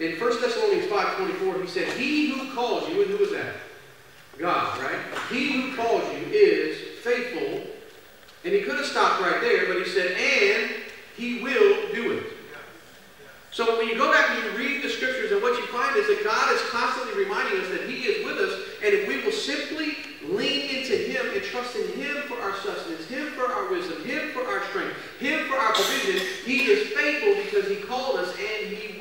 In 1 Thessalonians 5.24, he said, He who calls you, and who is that? God, right? He who calls you is faithful. And he could have stopped right there, but he said, and he will do it. So when you go back and you read the scriptures, and what you find is that God is constantly reminding us that he is with us, and if we will simply lean into him and trust in him for our sustenance, him for our wisdom, him for our strength, him for our provision, he is faithful because He called us and He.